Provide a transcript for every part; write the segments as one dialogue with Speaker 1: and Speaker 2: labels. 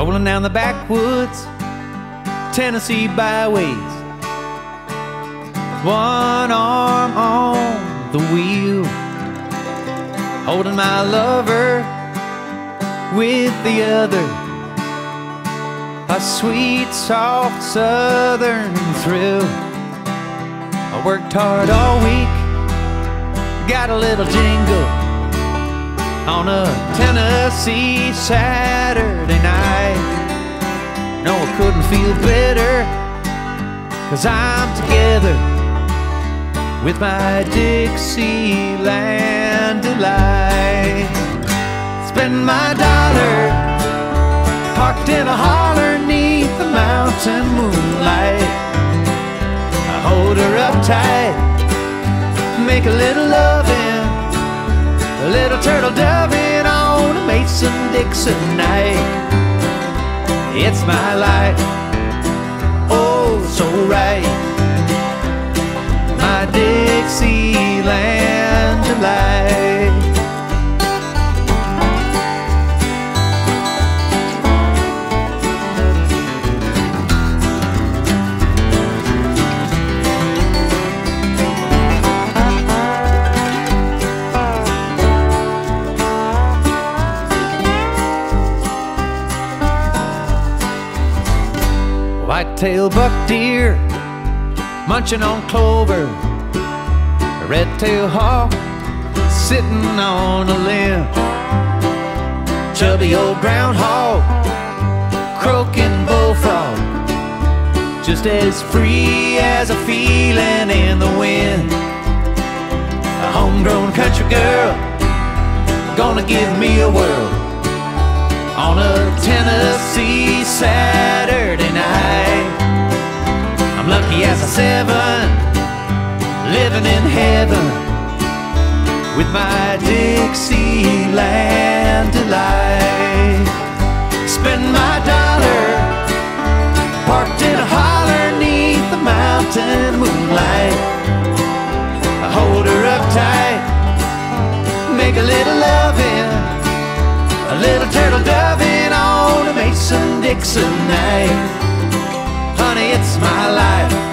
Speaker 1: Rolling down the backwoods, Tennessee byways. One arm on the wheel, holding my lover with the other. A sweet, soft southern thrill. I worked hard all week, got a little jingle on a Tennessee Saturday night. No, I couldn't feel better, cause I'm together with my Dixieland delight. Spend my dollar parked in a holler neath the mountain moonlight. I hold her up tight, make a little a little turtle doving on a Mason Dixon night. It's my life, White-tailed buck deer munching on clover, a red-tailed hawk sitting on a limb, chubby old groundhog croaking bullfrog, just as free as a feeling in the wind. A homegrown country girl gonna give me a whirl on a Tennessee Saturday I'm lucky as a seven, living in heaven with my Dixieland delight. Spend my dollar parked in a holler neath the mountain moonlight. I hold her up tight, make a little loving. A little turtle doving on a Mason Dixon night. It's my life.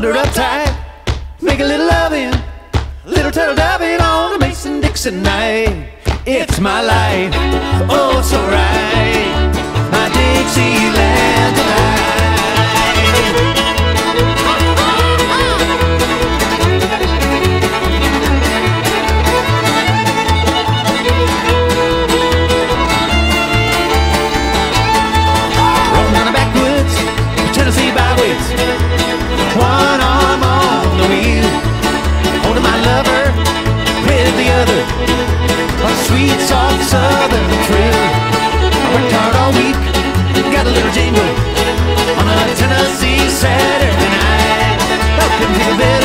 Speaker 1: Hold her up tight, make a little loving, little turtle diving on a Mason Dixon night. It's my life, oh so right, my Dixieland southern thrill. Worked hard all week, got a little jingle on a Tennessee Saturday night. Helping people build.